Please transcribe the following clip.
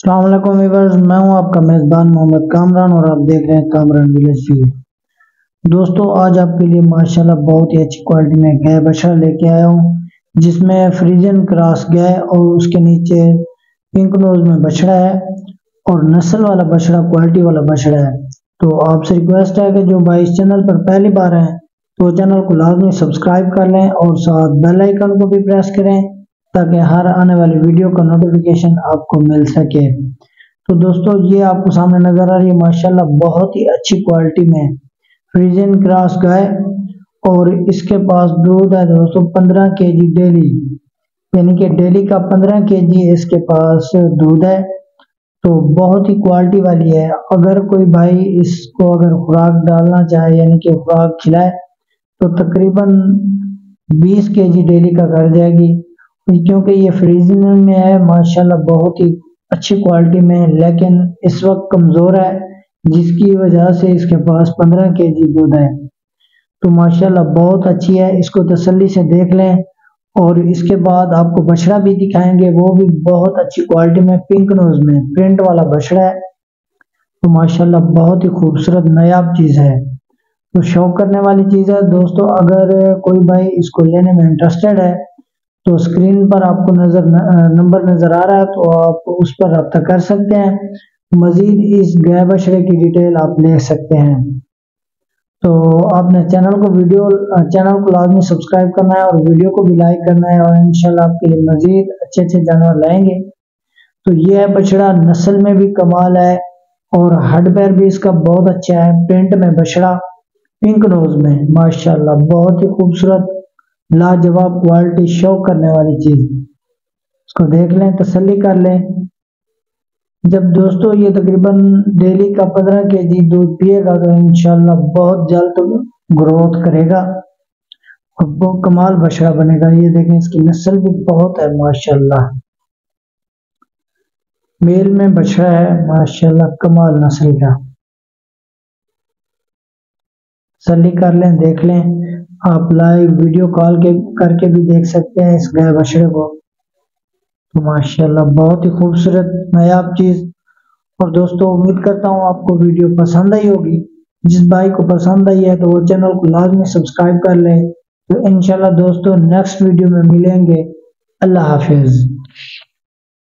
अलैक्म viewers मैं हूँ आपका मेज़बान मोहम्मद कामरान और आप देख रहे हैं कामरान विलेज दोस्तों, आज आपके लिए माशाल्लाह बहुत ही अच्छी क्वालिटी में गाय बछड़ा लेके आया हूँ, जिसमें फ्रीजन क्रॉस गाय और उसके नीचे पिंक नोज़ में बछड़ा है और नस्ल वाला बछड़ा क्वालिटी वाला बछड़ा है। तो आपसे रिक्वेस्ट है कि जो भाई इस चैनल पर पहली बार हैं तो चैनल को लाजमी सब्सक्राइब कर लें और साथ बेलाइकन को भी प्रेस करें ताकि हर आने वाली वीडियो का नोटिफिकेशन आपको मिल सके। तो दोस्तों, ये आपको सामने नज़र आ रही है, माशाल्लाह, बहुत ही अच्छी क्वालिटी में फ्रीजन क्रॉस गाय और इसके पास दूध है दोस्तों, पंद्रह के जी डेली यानी कि डेली का पंद्रह के जी इसके पास दूध है। तो बहुत ही क्वालिटी वाली है। अगर कोई भाई इसको अगर खुराक डालना चाहे, यानी कि खुराक खिलाए तो तकरीबन 20 के जी डेली का कर जाएगी। क्योंकि ये फ्रीजर में है, माशाल्लाह बहुत ही अच्छी क्वालिटी में है, लेकिन इस वक्त कमज़ोर है, जिसकी वजह से इसके पास पंद्रह के जी दूध है। तो माशाल्लाह बहुत अच्छी है, इसको तसल्ली से देख लें, और इसके बाद आपको बछड़ा भी दिखाएँगे, वो भी बहुत अच्छी क्वालिटी में, पिंक नोज़ में प्रिंट वाला बछड़ा है। तो माशाल्लाह बहुत ही खूबसूरत, नायाब चीज़ है। तो शौक करने वाली चीज़ है, दोस्तों, अगर कोई भाई इसको लेने में इंटरेस्टेड है तो स्क्रीन पर आपको नज़र नंबर नज़र आ रहा है तो आप उस पर रब्ता कर सकते हैं। मजीद इस गाय बछड़े की डिटेल आप ले सकते हैं। तो आपने चैनल को वीडियो चैनल को लाजमी सब्सक्राइब करना है और वीडियो को भी लाइक करना है और इंशाल्लाह आपके लिए मजीद अच्छे अच्छे जानवर लाएँगे। तो ये है बछड़ा नस्ल में भी कमाल है और हड पैर भी इसका बहुत अच्छा है प्रिंट में बछड़ा पिंक नोज़ में, माशाल्लाह, बहुत ही खूबसूरत लाजवाब क्वालिटी शो करने वाली चीज़। उसको देख लें तसली कर लें। जब दोस्तों, ये तकरीबन डेली का पंद्रह के जी दूध पिएगा तो इनशाला बहुत जल्द ग्रोथ करेगा और बहुत कमाल बछड़ा बनेगा। ये देखें, इसकी नस्ल भी बहुत है, माशाल्लाह। मेल में बछड़ा है, माशाल्लाह, कमाल नस्ल का। तसली कर लें, देख लें। आप लाइव वीडियो कॉल के, करके भी देख सकते हैं इस गाय बछड़े को। तो माशाल्लाह, बहुत ही खूबसूरत, नायाब चीज़। और दोस्तों, उम्मीद करता हूँ आपको वीडियो पसंद आई होगी। जिस भाई को पसंद आई है तो वो चैनल को लाजमी सब्सक्राइब कर लें। तो इनशाला दोस्तों नेक्स्ट वीडियो में मिलेंगे। अल्लाह हाफिज़।